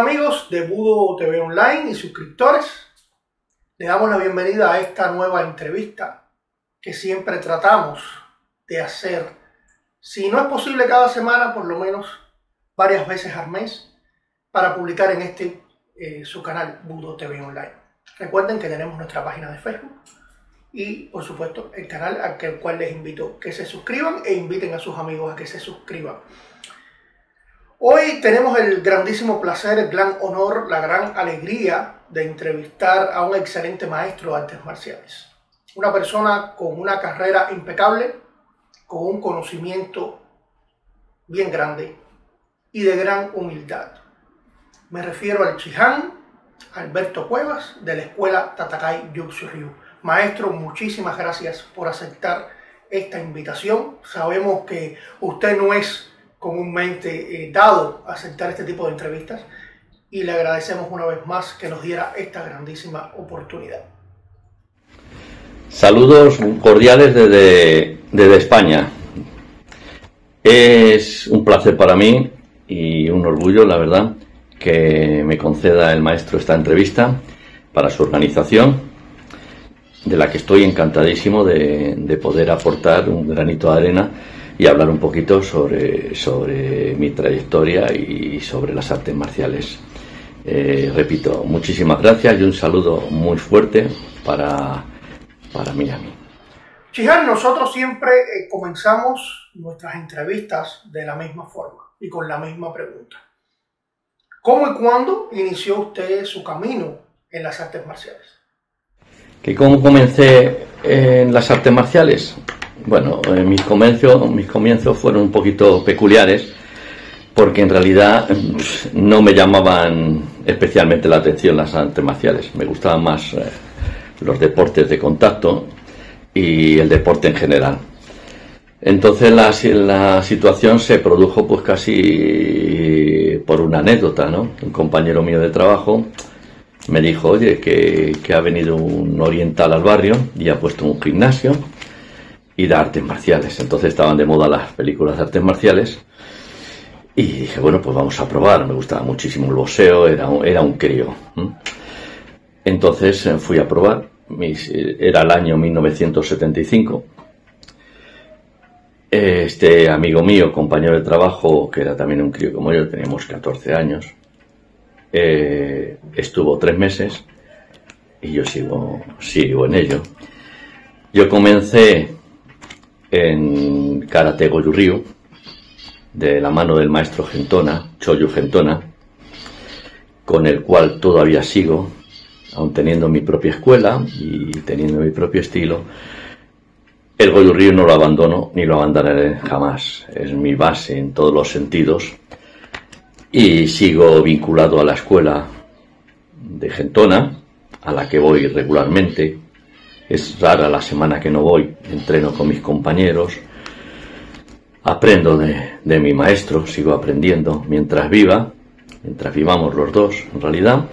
Amigos de Budo TV Online y suscriptores. Le damos la bienvenida a esta nueva entrevista que siempre tratamos de hacer, si no es posible cada semana, por lo menos varias veces al mes, para publicar en este eh, su canal Budo TV Online. Recuerden que tenemos nuestra página de Facebook y por supuesto el canal al cual les invito que se suscriban e inviten a sus amigos a que se suscriban. Hoy tenemos el grandísimo placer, el gran honor, la gran alegría de entrevistar a un excelente maestro de artes marciales. Una persona con una carrera impecable, con un conocimiento bien grande y de gran humildad. Me refiero al Chihan Alberto Cuevas de la escuela Tatakai Jutsu Ryu. Maestro, muchísimas gracias por aceptar esta invitación. Sabemos que usted no es comúnmente eh, dado a aceptar este tipo de entrevistas y le agradecemos una vez más que nos diera esta grandísima oportunidad. Saludos cordiales desde, desde España. Es un placer para mí y un orgullo, la verdad, que me conceda el maestro esta entrevista para su organización, de la que estoy encantadísimo de poder aportar un granito de arena y hablar un poquito sobre, sobre mi trayectoria y sobre las artes marciales. Eh, repito, muchísimas gracias y un saludo muy fuerte para, para Miami. Chihan, nosotros siempre eh, comenzamos nuestras entrevistas de la misma forma y con la misma pregunta. ¿Cómo y cuándo inició usted su camino en las artes marciales? ¿Que ¿Cómo comencé en las artes marciales? Bueno, eh, mis, comienzos, mis comienzos fueron un poquito peculiares porque en realidad mm, no me llamaban especialmente la atención las artes marciales. Me gustaban más eh, los deportes de contacto y el deporte en general. Entonces la, la, situación se produjo pues casi por una anécdota, ¿no? Un compañero mío de trabajo me dijo, oye, que, que ha venido un oriental al barrio y ha puesto un gimnasio y de artes marciales. Entonces estaban de moda las películas de artes marciales. Y dije, bueno, pues vamos a probar. Me gustaba muchísimo el boxeo, era era un crío. Entonces eh, fui a probar. Eh, era el año 1975. Este amigo mío, compañero de trabajo, que era también un crío como yo, teníamos 14 años, eh, estuvo tres meses y yo sigo, sigo en ello. Yo comencé en Karate Goju de la mano del maestro Gentona, Choyu Gentona, con el cual todavía sigo, aun teniendo mi propia escuela y teniendo mi propio estilo. El Goju no lo abandono ni lo abandonaré jamás. Es mi base en todos los sentidos. Y sigo vinculado a la escuela de Gentona, a la que voy regularmente, es rara la semana que no voy, entreno con mis compañeros, aprendo de, mi maestro, sigo aprendiendo mientras viva, mientras vivamos los dos en realidad,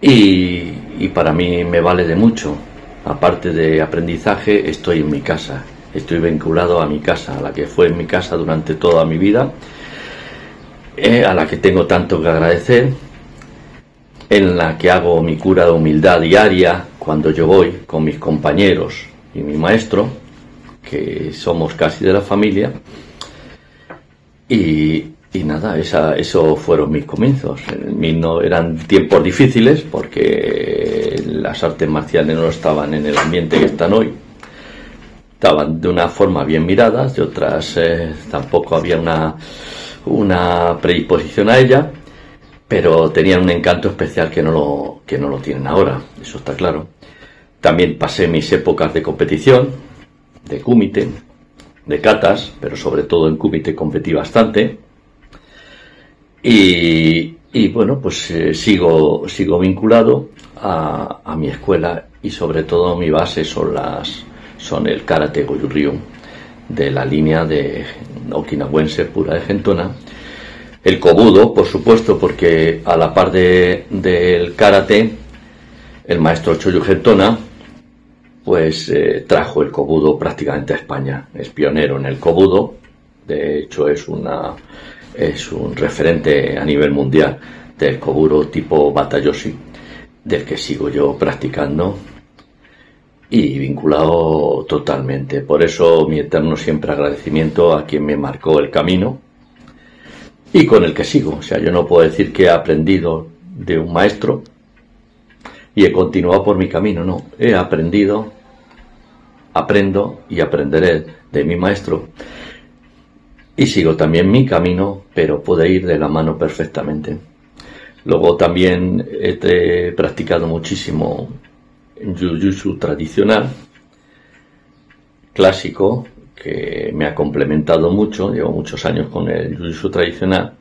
y, para mí me vale de mucho. Aparte de aprendizaje, estoy en mi casa, estoy vinculado a mi casa, a la que fue mi casa durante toda mi vida, eh, a la que tengo tanto que agradecer, en la que hago mi cura de humildad diaria, cuando yo voy con mis compañeros y mi maestro, que somos casi de la familia, y, nada, esa, eso fueron mis comienzos. no, eran tiempos difíciles porque las artes marciales no estaban en el ambiente que están hoy. Estaban de una forma bien miradas, de otras eh, tampoco había una, una predisposición a ella pero tenían un encanto especial que no lo, que no lo tienen ahora, eso está claro. También pasé mis épocas de competición, de kumite, de katas, pero sobre todo en kumite competí bastante. Y, bueno, pues eh, sigo, sigo vinculado a, mi escuela y sobre todo mi base son las son el karate Goju de la línea de okinawense pura de Gentona el kobudo, por supuesto, porque a la par de, del karate, el maestro Choyu Gentona, pues eh, trajo el kobudo prácticamente a España. Es pionero en el kobudo, de hecho es una es un referente a nivel mundial del Koburo tipo Batayoshi, del que sigo yo practicando y vinculado totalmente. Por eso mi eterno siempre agradecimiento a quien me marcó el camino y con el que sigo. O sea, yo no puedo decir que he aprendido de un maestro y he continuado por mi camino, no. He aprendido, aprendo y aprenderé de mi maestro y sigo también mi camino, pero puede ir de la mano perfectamente. Luego también he practicado muchísimo Jiu-Jitsu tradicional, clásico, que me ha complementado mucho, llevo muchos años con el Jiu-Jitsu tradicional,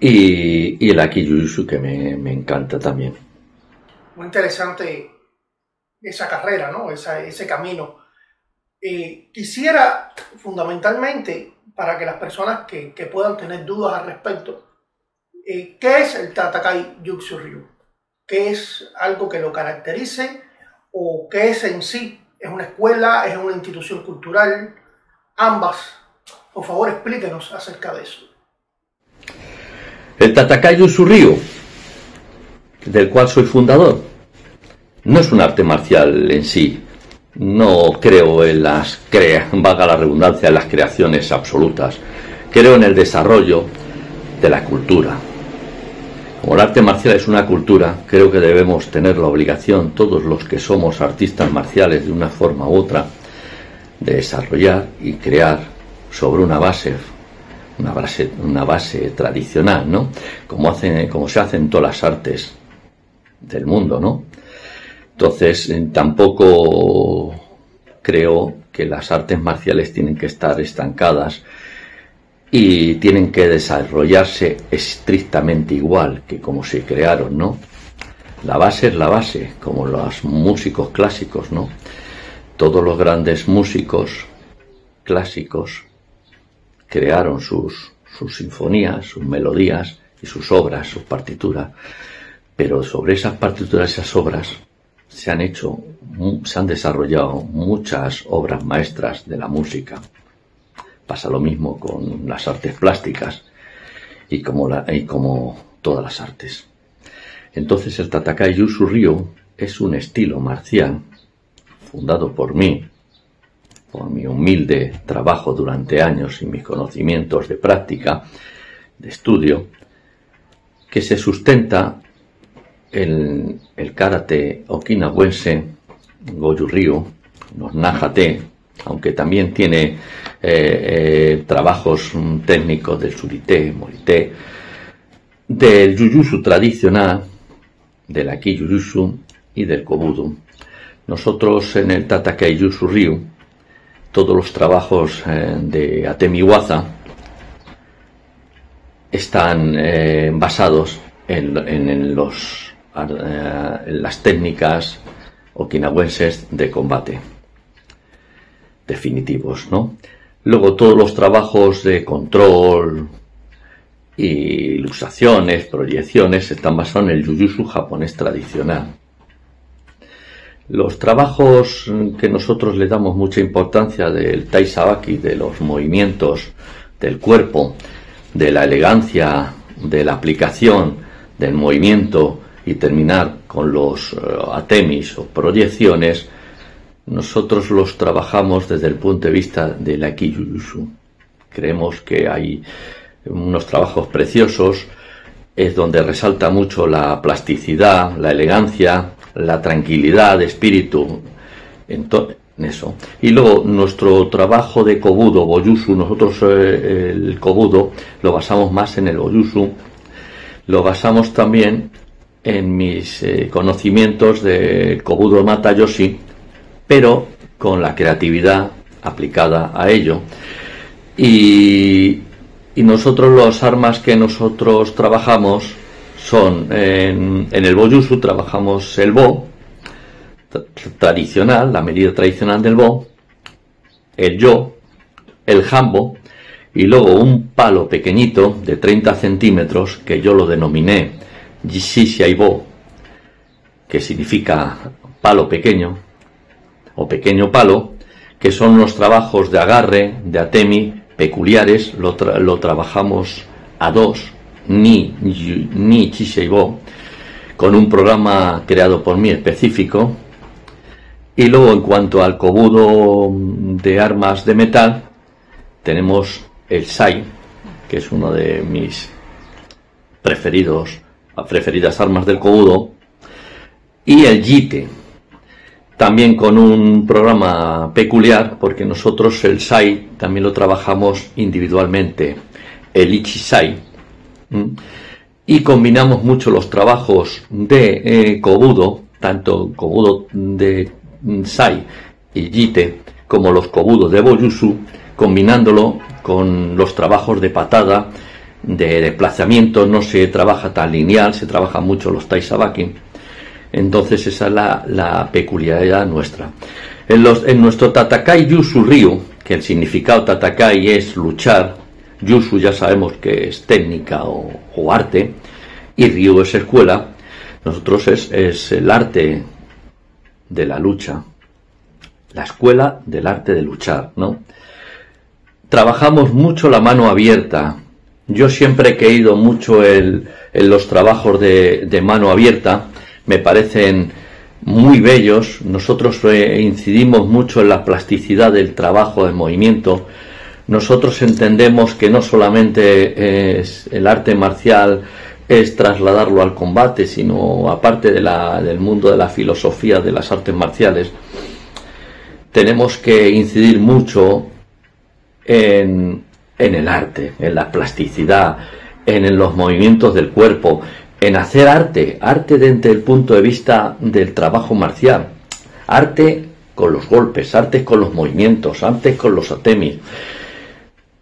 y, el Aki Jiu-Jitsu que me, encanta también. Muy interesante esa carrera, ¿no? ese camino. Eh, quisiera fundamentalmente, para que las personas que, puedan tener dudas al respecto, eh, ¿qué es el Tatakai Jutsu Ryu? ¿Qué es algo que lo caracterice? ¿O qué es en sí? ¿Es una escuela? ¿Es una institución cultural? Ambas. Por favor, explíquenos acerca de eso. El Tatakayu Ryu, del cual soy fundador, no es un arte marcial en sí. No creo en las, crea, vaga la redundancia, en las creaciones absolutas. Creo en el desarrollo de la cultura, como el arte marcial es una cultura, creo que debemos tener la obligación, todos los que somos artistas marciales de una forma u otra, de desarrollar y crear sobre una base, una base, tradicional, ¿no? Como, hacen, como se hace en todas las artes del mundo, ¿no? Entonces, eh, tampoco creo que las artes marciales tienen que estar estancadas y tienen que desarrollarse estrictamente igual que como se crearon, ¿no? La base es la base, como los músicos clásicos, ¿no? Todos los grandes músicos clásicos crearon sus, sus sinfonías, sus melodías y sus obras, sus partituras. Pero sobre esas partituras, esas obras, se han hecho, se han desarrollado muchas obras maestras de la música. Pasa lo mismo con las artes plásticas y como, la, y como todas las artes. Entonces el Tatakai Yusu Ryu es un estilo marcial fundado por mí, por mi humilde trabajo durante años y mis conocimientos de práctica, de estudio, que se sustenta en el karate okinawense Goju Ryu, los Najate, aunque también tiene eh, eh, trabajos técnicos del surité, morité, del yuyusu tradicional, del aki yuyusu y del kobudo. Nosotros en el Yusu Ryu, todos los trabajos eh, de Atemiwaza están basados en, en los, en las técnicas okinawenses de combate definitivos, ¿no? Luego todos los trabajos de control y ilustraciones, proyecciones, están basados en el Jujutsu japonés tradicional. Los trabajos que nosotros le damos mucha importancia del Taisabaki, de los movimientos del cuerpo, de la elegancia, de la aplicación del movimiento y terminar con los eh, atemis o proyecciones, nosotros los trabajamos desde el punto de vista de la Kiyuyusu. Creemos que hay unos trabajos preciosos, es donde resalta mucho la plasticidad, la elegancia, la tranquilidad de espíritu en, eso. Y luego nuestro trabajo de Kobudo, Boyusu, nosotros eh, el Kobudo lo basamos más en el Boyusu, lo basamos también en mis eh, conocimientos de Kobudo Matayoshi, pero con la creatividad aplicada a ello. Y, nosotros las armas que nosotros trabajamos son en, el Boyusu trabajamos el Bo tradicional, la medida tradicional del Bo, el Yo, el Jambo y luego un palo pequeñito de 30 centímetros que yo lo denominé Bo, que significa palo pequeño, o pequeño palo, que son los trabajos de agarre, de atemi, peculiares, lo, trabajamos a dos, Ni, Ni Chiseibo, con un programa creado por mí específico. Y luego en cuanto al cobudo de armas de metal, tenemos el SAI, que es uno de mis preferidos, preferidas armas del cobudo, y el JITE, también con un programa peculiar, porque nosotros el SAI también lo trabajamos individualmente, el ICHISAI, y combinamos mucho los trabajos de eh, Kobudo, tanto Kobudo de SAI y JITE, como los Kobudo de Boyusu, combinándolo con los trabajos de patada, de desplazamiento, no se trabaja tan lineal, se trabaja mucho los Taisabaki. Entonces esa es la, peculiaridad nuestra. En, en nuestro Tatakai Yusu Ryu, que el significado Tatakai es luchar, Yusu ya sabemos que es técnica o, arte, y Ryu es escuela, nosotros es, es el arte de la lucha, la escuela del arte de luchar, ¿no? Trabajamos mucho la mano abierta. Yo siempre he querido mucho el, en los trabajos de, mano abierta, me parecen muy bellos. Nosotros eh, incidimos mucho en la plasticidad del trabajo de movimiento. Nosotros entendemos que no solamente el arte marcial es trasladarlo al combate, sino aparte del mundo de la filosofía de las artes marciales, tenemos que incidir mucho en, en el arte, en la plasticidad, en los movimientos del cuerpo, en hacer arte, arte desde el punto de vista del trabajo marcial, arte con los golpes, arte con los movimientos, arte con los atemis.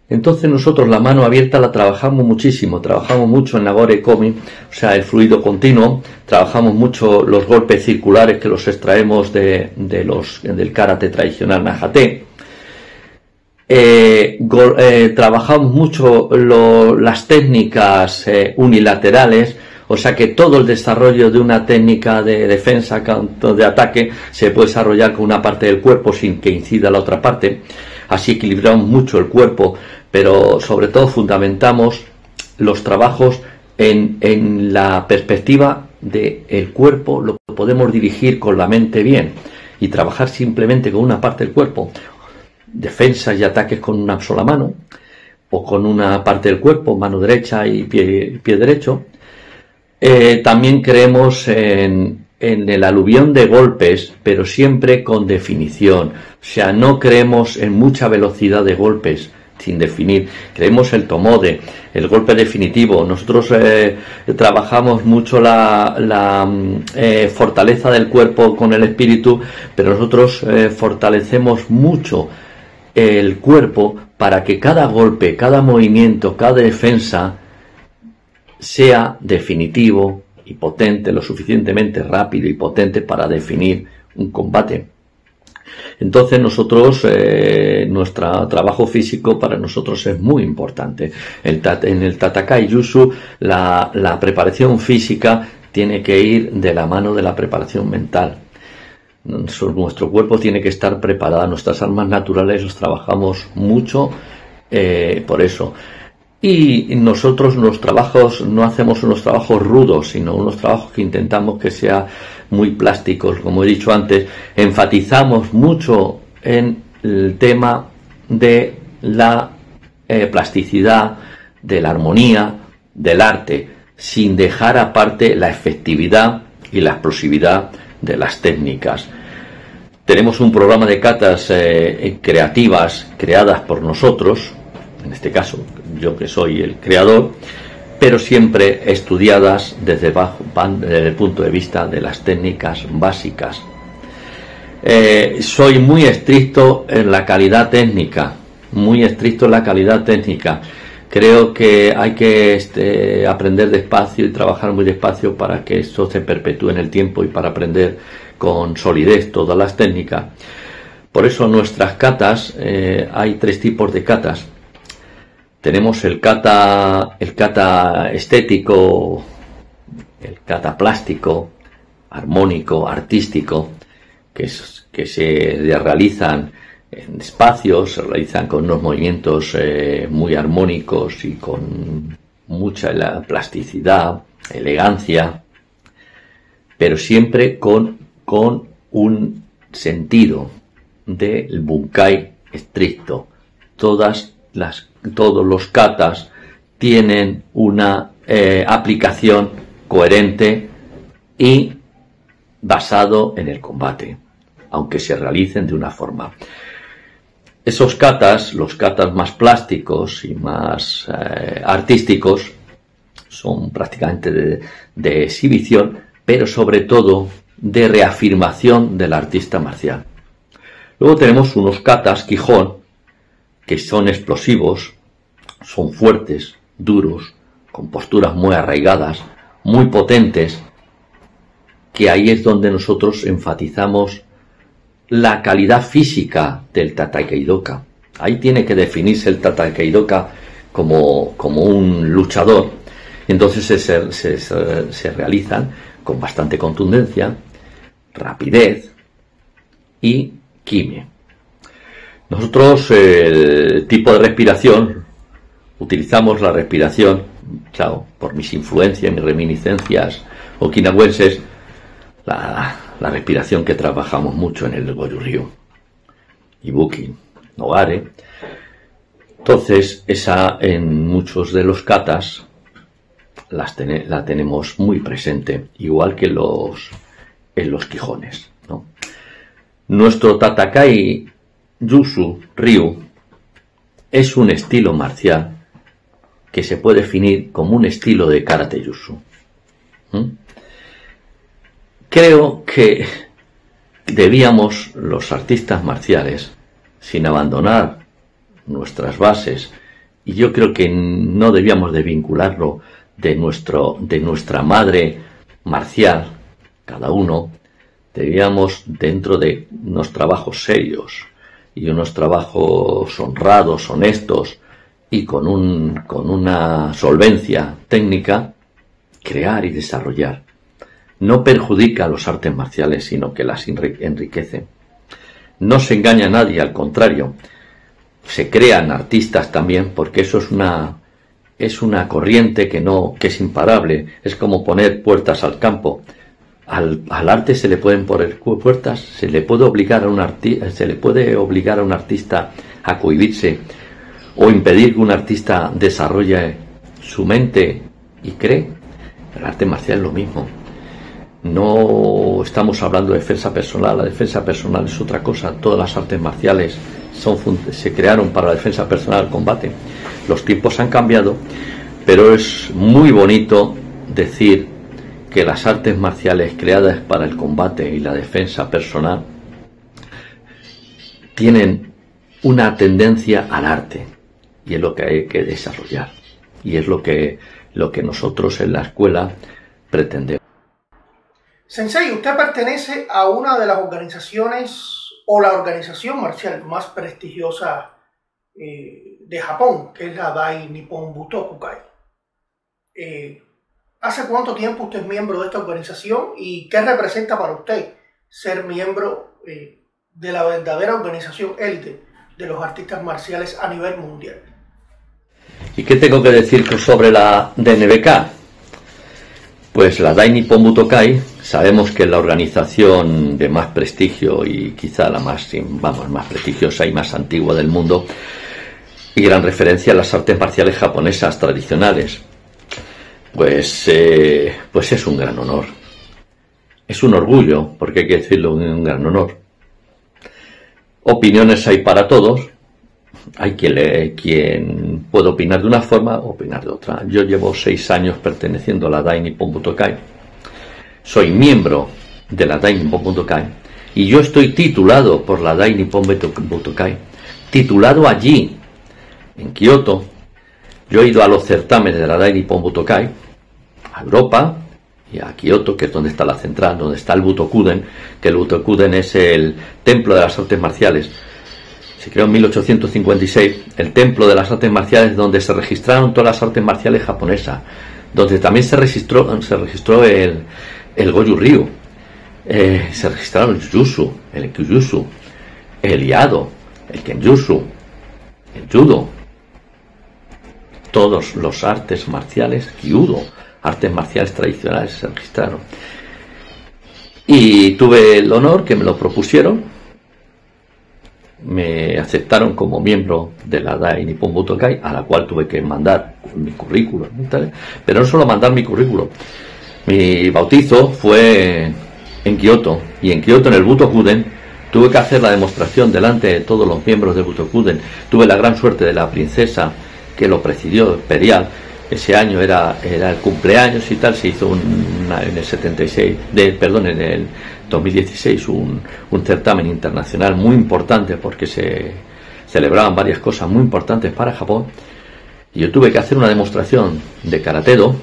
Entonces nosotros la mano abierta la trabajamos muchísimo, trabajamos mucho en Nagore Komi, o sea, el fluido continuo, trabajamos mucho los golpes circulares que los extraemos de, los, del karate tradicional Najate. Eh, eh, trabajamos mucho las técnicas eh, unilaterales, o sea que todo el desarrollo de una técnica de defensa, de ataque, se puede desarrollar con una parte del cuerpo sin que incida la otra parte. Así equilibramos mucho el cuerpo, pero sobre todo fundamentamos los trabajos en, la perspectiva del cuerpo, lo podemos dirigir con la mente bien y trabajar simplemente con una parte del cuerpo. Defensa y ataques con una sola mano o con una parte del cuerpo, mano derecha y pie, pie derecho eh, también creemos en, el aluvión de golpes, pero siempre con definición. O sea, no creemos en mucha velocidad de golpes sin definir. Creemos el tomode, el golpe definitivo. Nosotros eh, trabajamos mucho la, mm, eh, fortaleza del cuerpo con el espíritu, pero nosotros fortalecemos mucho el cuerpo para que cada golpe, cada movimiento, cada defensa sea definitivo y potente, lo suficientemente rápido y potente para definir un combate. Entonces nosotros, eh, nuestro trabajo físico para nosotros es muy importante. en el Tatakai Yusu la, la preparación física tiene que ir de la mano de la preparación mental. Nuestro cuerpo tiene que estar preparado. Nuestras armas naturales los trabajamos mucho eh, por eso. Y nosotros los trabajos no hacemos unos trabajos rudos, sino unos trabajos que intentamos que sean muy plásticos, como he dicho antes. Enfatizamos mucho en el tema de la eh, plasticidad, de la armonía, del arte, sin dejar aparte la efectividad y la explosividad de las técnicas. Tenemos un programa de catas eh, creativas creadas por nosotros, en este caso yo que soy el creador, pero siempre estudiadas desde, el punto de vista de las técnicas básicas. Eh, soy muy estricto en la calidad técnica, muy estricto en la calidad técnica. Creo que hay que este, aprender despacio y trabajar muy despacio para que esto se perpetúe en el tiempo y para aprender con solidez todas las técnicas. Por eso nuestras catas, eh, hay tres tipos de catas tenemos el kata, el kata estético, el kata plástico, armónico, artístico, que, se realizan en espacios, se realizan con unos movimientos eh, muy armónicos y con mucha la plasticidad, elegancia, pero siempre con, con un sentido del bunkai estricto. Todas las, todos los katas tienen una eh, aplicación coherente y basado en el combate, aunque se realicen de una forma. Esos katas, los katas más plásticos y más eh, artísticos, son prácticamente de, de exhibición, pero sobre todo de reafirmación del artista marcial. Luego tenemos unos katas Quijón, que son explosivos, son fuertes, duros, con posturas muy arraigadas, muy potentes, que ahí es donde nosotros enfatizamos la calidad física del Tatakeidoka. Ahí tiene que definirse el Tatakeidoka como, como un luchador. Entonces se, se, se, realizan con bastante contundencia, rapidez y quimie. Nosotros, el tipo de respiración, utilizamos la respiración, chao, por mis influencias, mis reminiscencias okinawenses, la, la respiración que trabajamos mucho en el Goju Ibuki, Nogare. Entonces, esa en muchos de los katas la tenemos muy presente, igual que los, en los quijones. Nuestro Tatakai Yusu Ryu es un estilo marcial que se puede definir como un estilo de karate Yusu. ¿Mm? Creo que debíamos los artistas marciales, sin abandonar nuestras bases, y yo creo que no debíamos de vincularlo de, nuestro, de nuestra madre marcial, cada uno, debíamos dentro de unos trabajos serios y unos trabajos honrados, honestos y con, un, con una solvencia técnica, crear y desarrollar no perjudica a los artes marciales, sino que las enriquece. No se engaña a nadie, al contrario, se crean artistas también, porque eso es una es una corriente que no que es imparable, es como poner puertas al campo. Al, al arte se le pueden poner puertas, se le puede obligar a un artista, se le puede obligar a un artista a cohibirse o impedir que un artista desarrolle su mente y cree. El arte marcial es lo mismo no estamos hablando de defensa personal, la defensa personal es otra cosa. Todas las artes marciales son, se crearon para la defensa personal, el combate. Los tiempos han cambiado, pero es muy bonito decir que las artes marciales creadas para el combate y la defensa personal tienen una tendencia al arte y es lo que hay que desarrollar y es lo que, lo que nosotros en la escuela pretendemos. Sensei, usted pertenece a una de las organizaciones o la organización marcial más prestigiosa eh, de Japón, que es la Dai Nippon Butokukai. Eh, ¿Hace cuánto tiempo usted es miembro de esta organización y qué representa para usted ser miembro eh, de la verdadera organización élite de los artistas marciales a nivel mundial? ¿Y qué tengo que decir sobre la DNBK? Pues la Dai Nippon Butokai sabemos que es la organización de más prestigio y quizá la más, vamos, más prestigiosa y más antigua del mundo y gran referencia a las artes marciales japonesas tradicionales. Pues, eh, pues es un gran honor. Es un orgullo, porque hay que decirlo, un gran honor. Opiniones hay para todos. Hay quien, puede opinar de una forma, opinar de otra. Yo llevo seis años perteneciendo a la Dai Nippon Butokai. Soy miembro de la Dai Nippon Butokai y yo estoy titulado por la Dai Nippon Butokai. Titulado allí, en Kioto. Yo he ido a los certámenes de la Dai Nippon Butokai, Europa y a Kioto, que es donde está la central, donde está el Butokuden, que el Butokuden es el templo de las artes marciales. Se creó en 1856, el Templo de las Artes Marciales, donde se registraron todas las artes marciales japonesas, donde también se registró, se registró el, el Goju Ryu, eh, se registraron el Jutsu, el Kyujutsu, el Iado, el Kenjutsu, el Judo, todos los artes marciales, Kyudo, artes marciales tradicionales se registraron. Y tuve el honor que me lo propusieron, me aceptaron como miembro de la DAI Nippon Butokai, a la cual tuve que mandar mi currículum, pero no solo mandar mi currículum. Mi bautizo fue en Kioto, y en Kioto, en el Butokuden, tuve que hacer la demostración delante de todos los miembros del Butokuden. Tuve la gran suerte de la princesa que lo presidió, imperial. Ese año era, era el cumpleaños y tal, se hizo en el 76, de, perdón, en el 2016 un, un certamen internacional muy importante porque se celebraban varias cosas muy importantes para Japón. Y yo tuve que hacer una demostración de karatedo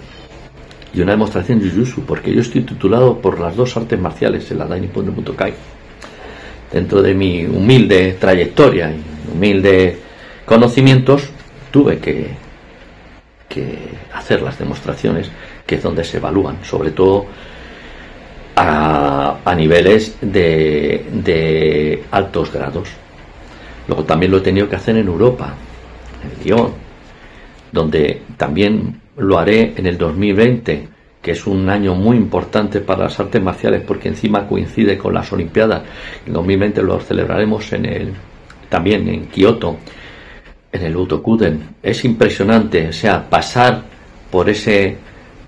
y una demostración de Jujutsu, porque yo estoy titulado por las dos artes marciales en la Dai Nippon de Mutokai. Dentro de mi humilde trayectoria y humilde conocimientos, tuve que, que hacer las demostraciones, que es donde se evalúan, sobre todo a, niveles de, altos grados. Luego también lo he tenido que hacer en Europa, en Lyon, donde también lo haré en el 2020, que es un año muy importante para las artes marciales porque encima coincide con las Olimpiadas. En 2020 lo celebraremos en el, también en Kioto, en el Utokuden. Es impresionante, o sea, pasar por ese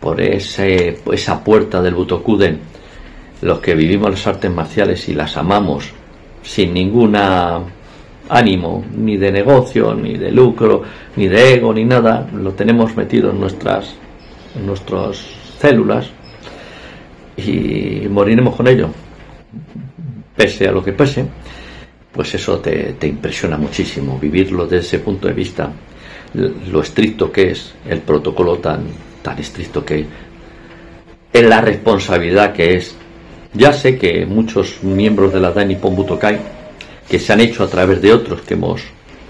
por ese, esa puerta del Butokuden los que vivimos las artes marciales y las amamos sin ninguna ánimo, ni de negocio, ni de lucro, ni de ego, ni nada, lo tenemos metido en nuestras, en nuestras células y moriremos con ello, pese a lo que pese, pues eso te, te impresiona muchísimo, vivirlo desde ese punto de vista, lo estricto que es, el protocolo tan, tan estricto que es, la responsabilidad que es ya sé que muchos miembros de la Dani Pombutokai, que se han hecho a través de otros que hemos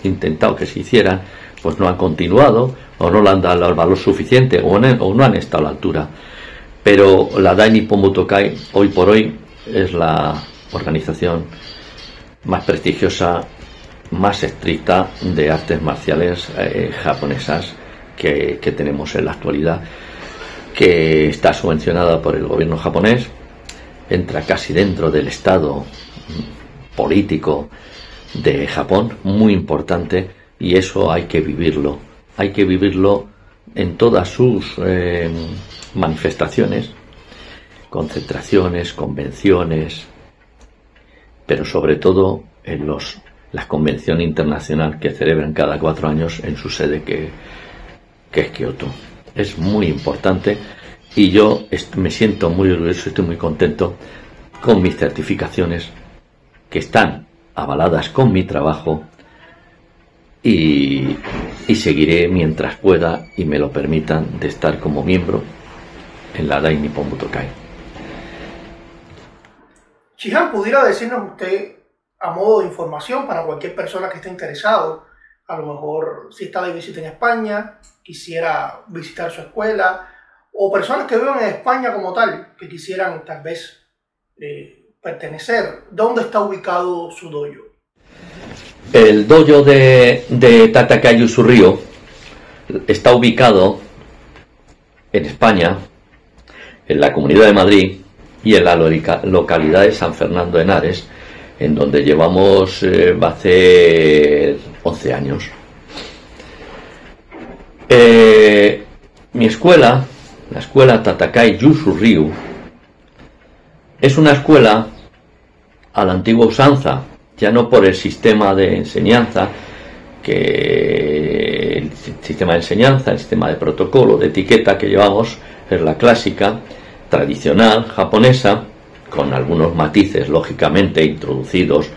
intentado que se hicieran, pues no han continuado o no le han dado el valor suficiente o, no han estado a la altura. Pero la Daini Pombutokai hoy por hoy es la organización más prestigiosa, más estricta de artes marciales eh, japonesas que, tenemos en la actualidad, que está subvencionada por el gobierno japonés entra casi dentro del estado político de Japón, muy importante, y eso hay que vivirlo. Hay que vivirlo en todas sus eh, manifestaciones, concentraciones, convenciones, pero sobre todo en los, la convención internacional que celebran cada cuatro años en su sede que, que es Kioto. Es muy importante y yo me siento muy orgulloso, estoy muy contento con mis certificaciones que están avaladas con mi trabajo y, seguiré mientras pueda y me lo permitan de estar como miembro en la Dai Nippon Butokai. Shihan, ¿pudiera decirnos usted a modo de información para cualquier persona que esté interesado, a lo mejor si está de visita en España, quisiera visitar su escuela, o personas que viven en España como tal, que quisieran tal vez eh, pertenecer, ¿dónde está ubicado su dojo? El dojo de, de Tatakayu Surrío está ubicado en España, en la Comunidad de Madrid y en la localidad de San Fernando de Henares, en donde llevamos, eh, va a ser 11 años. Eh, mi escuela la escuela Tatakai Yusu Ryu, es una escuela a la antigua usanza, ya no por el sistema de enseñanza, que el sistema de enseñanza, el sistema de protocolo, de etiqueta que llevamos, es la clásica, tradicional, japonesa, con algunos matices lógicamente introducidos,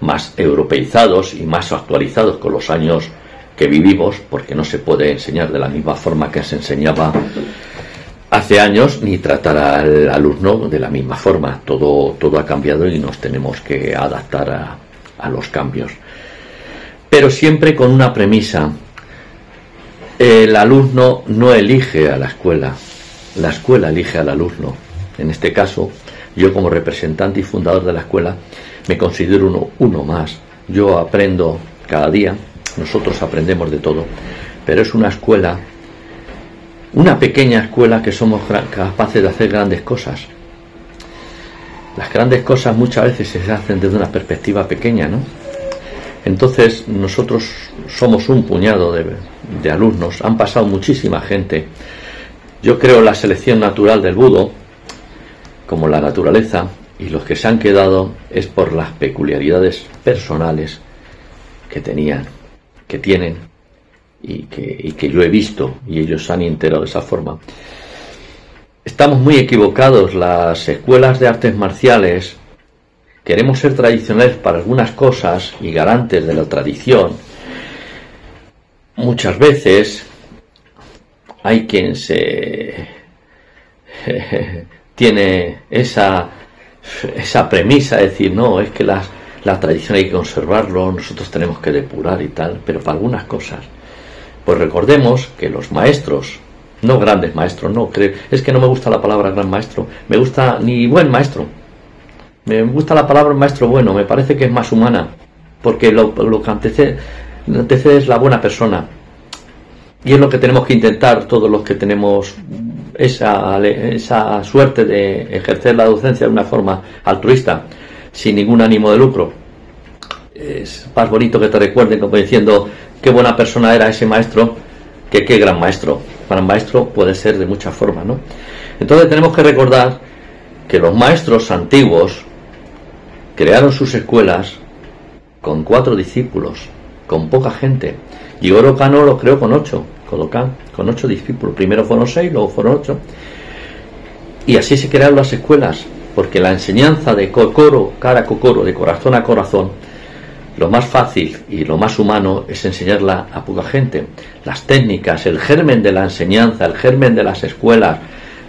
más europeizados y más actualizados con los años que vivimos, porque no se puede enseñar de la misma forma que se enseñaba hace años ni tratar al alumno de la misma forma. Todo, todo ha cambiado y nos tenemos que adaptar a, a los cambios. Pero siempre con una premisa. El alumno no elige a la escuela, la escuela elige al alumno. En este caso, yo como representante y fundador de la escuela me considero uno, uno más. Yo aprendo cada día, nosotros aprendemos de todo, pero es una escuela, una pequeña escuela que somos capaces de hacer grandes cosas. Las grandes cosas muchas veces se hacen desde una perspectiva pequeña, ¿no? Entonces nosotros somos un puñado de, de alumnos, han pasado muchísima gente. Yo creo la selección natural del budo, como la naturaleza, y los que se han quedado es por las peculiaridades personales que tenían, que tienen y que, que yo he visto y ellos han enterado de esa forma. Estamos muy equivocados, las escuelas de artes marciales queremos ser tradicionales para algunas cosas y garantes de la tradición. Muchas veces hay quien se tiene esa esa premisa de decir, no, es que las, la tradición hay que conservarlo, nosotros tenemos que depurar y tal, pero para algunas cosas. Pues recordemos que los maestros, no grandes maestros, no, es que no me gusta la palabra gran maestro, me gusta ni buen maestro, me gusta la palabra maestro bueno, me parece que es más humana, porque lo, que antecede, antecede es la buena persona. Y es lo que tenemos que intentar todos los que tenemos esa, esa suerte de ejercer la docencia de una forma altruista, sin ningún ánimo de lucro. Es más bonito que te recuerden como diciendo qué buena persona era ese maestro que qué gran maestro. Gran maestro puede ser de muchas formas, ¿no? Entonces tenemos que recordar que los maestros antiguos crearon sus escuelas con cuatro discípulos, con poca gente. Y Oro Cano lo creó con ocho con ocho discípulos. Primero fueron seis, luego fueron ocho. Y así se crearon las escuelas, porque la enseñanza de cocoro, cara a cocoro, de corazón a corazón, lo más fácil y lo más humano es enseñarla a poca gente. Las técnicas, el germen de la enseñanza, el germen de las escuelas,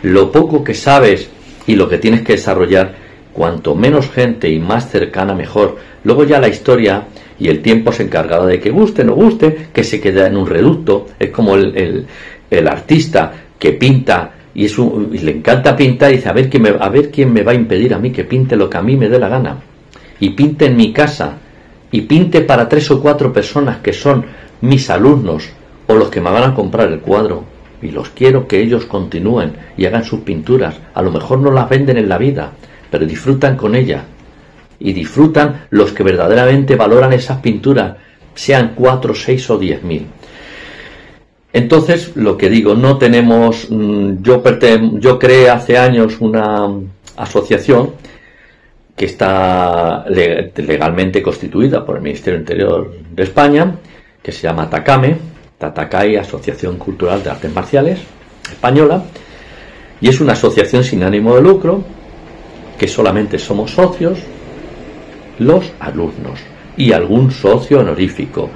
lo poco que sabes y lo que tienes que desarrollar, cuanto menos gente y más cercana mejor. Luego ya la historia y el tiempo se encargará de que guste, no guste, que se quede en un reducto. Es como el, el, artista que pinta y, es le encanta pintar y dice, a ver, quién me, a ver quién me va a impedir a mí que pinte lo que a mí me dé la gana. Y pinte en mi casa y pinte para tres o cuatro personas que son mis alumnos o los que me van a comprar el cuadro. Y los quiero que ellos continúen y hagan sus pinturas. A lo mejor no las venden en la vida, pero disfrutan con ellas y disfrutan los que verdaderamente valoran esas pinturas, sean cuatro, seis o diez mil. Entonces, lo que digo, no tenemos, mm, yo, yo creé hace años una asociación que está legalmente constituida por el Ministerio Interior de España, que se llama TACAME, Tatacay Asociación Cultural de Artes Marciales Española, y es una asociación sin ánimo de lucro, que solamente somos socios, los alumnos y algún socio honorífico.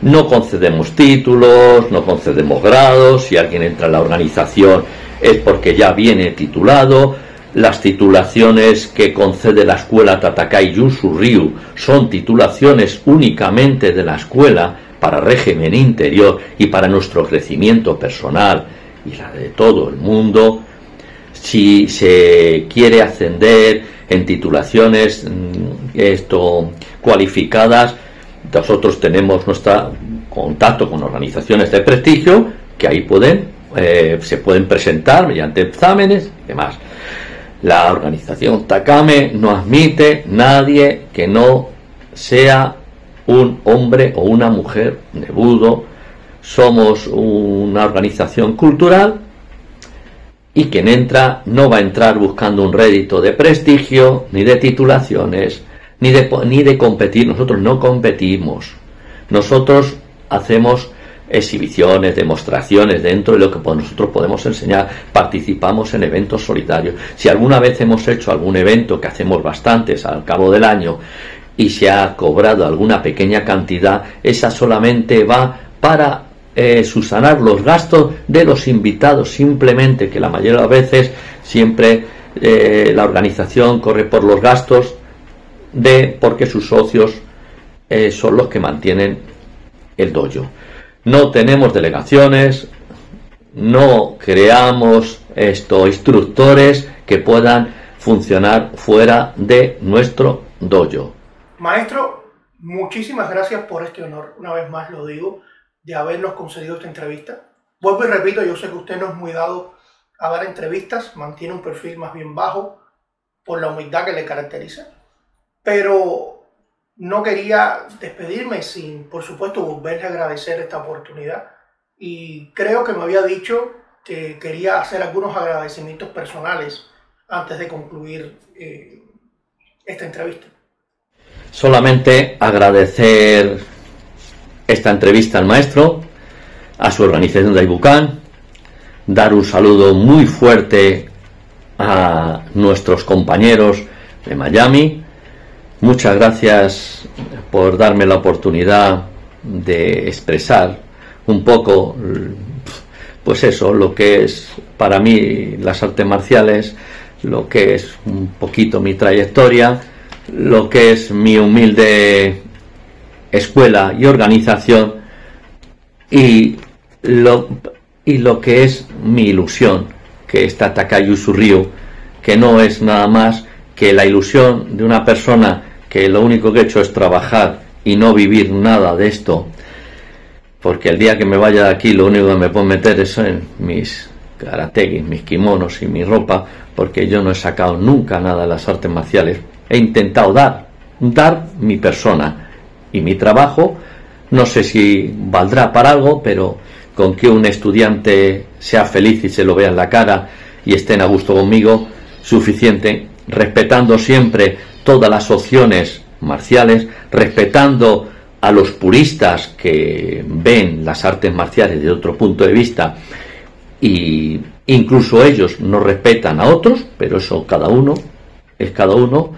No concedemos títulos, no concedemos grados, si alguien entra en la organización es porque ya viene titulado. Las titulaciones que concede la escuela Tatakai Yusu Ryu son titulaciones únicamente de la escuela para régimen interior y para nuestro crecimiento personal y la de todo el mundo. Si se quiere ascender en titulaciones mm, esto cualificadas. Nosotros tenemos nuestro contacto con organizaciones de prestigio que ahí pueden eh, se pueden presentar mediante exámenes y demás. La organización Takame no admite nadie que no sea un hombre o una mujer de budo. Somos una organización cultural y quien entra no va a entrar buscando un rédito de prestigio, ni de titulaciones, ni de, ni de competir. Nosotros no competimos. Nosotros hacemos exhibiciones, demostraciones dentro de lo que nosotros podemos enseñar. Participamos en eventos solidarios. Si alguna vez hemos hecho algún evento, que hacemos bastantes al cabo del año, y se ha cobrado alguna pequeña cantidad, esa solamente va para eh, los gastos de los invitados, simplemente que la mayoría de las veces siempre eh, la organización corre por los gastos de porque sus socios eh, son los que mantienen el dojo. No tenemos delegaciones, no creamos esto, instructores que puedan funcionar fuera de nuestro dojo. Maestro, muchísimas gracias por este honor, una vez más lo digo de habernos concedido esta entrevista. Vuelvo y repito, yo sé que usted no es muy dado a dar entrevistas, mantiene un perfil más bien bajo por la humildad que le caracteriza, pero no quería despedirme sin, por supuesto, volverle a agradecer esta oportunidad y creo que me había dicho que quería hacer algunos agradecimientos personales antes de concluir eh, esta entrevista. Solamente agradecer esta entrevista al maestro, a su organización de Ibucán, dar un saludo muy fuerte a nuestros compañeros de Miami. Muchas gracias por darme la oportunidad de expresar un poco, pues eso, lo que es para mí las artes marciales, lo que es un poquito mi trayectoria, lo que es mi humilde escuela y organización y lo, y lo que es mi ilusión, que está Takayusu Ryu, que no es nada más que la ilusión de una persona que lo único que he hecho es trabajar y no vivir nada de esto, porque el día que me vaya de aquí lo único que me puedo meter es en mis karategis, mis kimonos y mi ropa, porque yo no he sacado nunca nada de las artes marciales. He intentado dar, dar mi persona y mi trabajo. No sé si valdrá para algo, pero con que un estudiante sea feliz y se lo vea en la cara y estén a gusto conmigo, suficiente, respetando siempre todas las opciones marciales, respetando a los puristas que ven las artes marciales de otro punto de vista y incluso ellos no respetan a otros, pero eso cada uno es cada uno,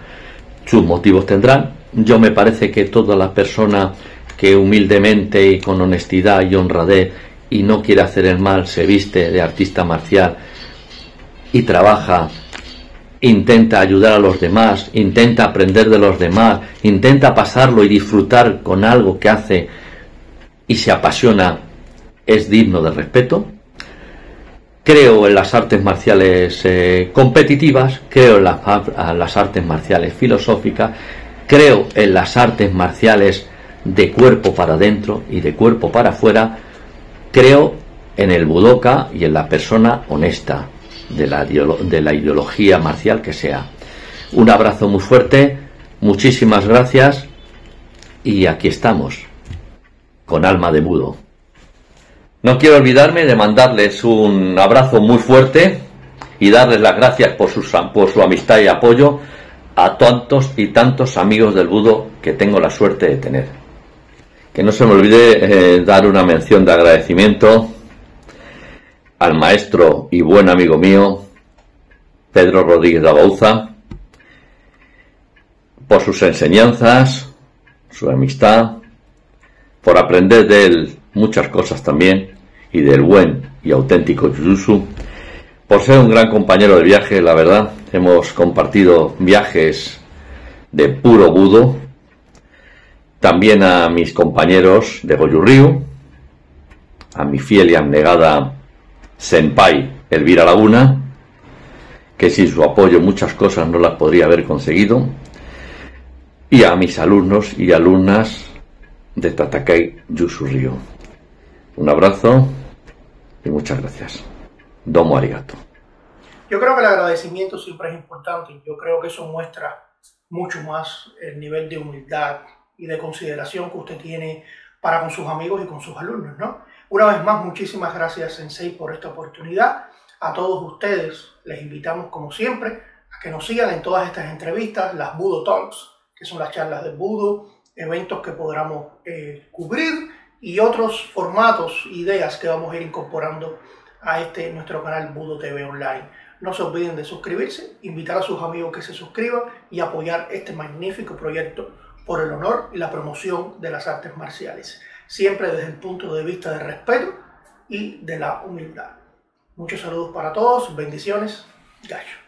sus motivos tendrán. Yo me parece que toda la persona que humildemente y con honestidad y honradez y no quiere hacer el mal se viste de artista marcial y trabaja, intenta ayudar a los demás, intenta aprender de los demás, intenta pasarlo y disfrutar con algo que hace y se apasiona, es digno de respeto. Creo en las artes marciales eh, competitivas, creo en las artes marciales filosóficas, creo en las artes marciales de cuerpo para adentro y de cuerpo para afuera, creo en el budoka y en la persona honesta de la, de la ideología marcial que sea. Un abrazo muy fuerte, muchísimas gracias y aquí estamos, con alma de budo. No quiero olvidarme de mandarles un abrazo muy fuerte y darles las gracias por por su amistad y apoyo a tantos y tantos amigos del Budo que tengo la suerte de tener. Que no se me olvide eh, dar una mención de agradecimiento al maestro y buen amigo mío, Pedro Rodríguez de Abauza, por sus enseñanzas, su amistad, por aprender de él muchas cosas también, y del buen y auténtico Yusu, por ser un gran compañero de viaje, la verdad. Hemos compartido viajes de puro budo. También a mis compañeros de Goyurriu, a mi fiel y abnegada Senpai Elvira Laguna, que sin su apoyo muchas cosas no las podría haber conseguido, y a mis alumnos y alumnas de Tatakai Yusu Un abrazo y muchas gracias. Domo arigato. Yo creo que el agradecimiento siempre es importante. Yo creo que eso muestra mucho más el nivel de humildad y de consideración que usted tiene para con sus amigos y con sus alumnos, ¿no? Una vez más, muchísimas gracias, Sensei, por esta oportunidad. A todos ustedes les invitamos, como siempre, a que nos sigan en todas estas entrevistas, las Budo Talks, que son las charlas de Budo, eventos que podamos eh, cubrir y otros formatos, ideas que vamos a ir incorporando a este nuestro canal Budo TV Online. No se olviden de suscribirse, invitar a sus amigos que se suscriban y apoyar este magnífico proyecto por el honor y la promoción de las artes marciales, siempre desde el punto de vista de respeto y de la humildad. Muchos saludos para todos, bendiciones, gallo.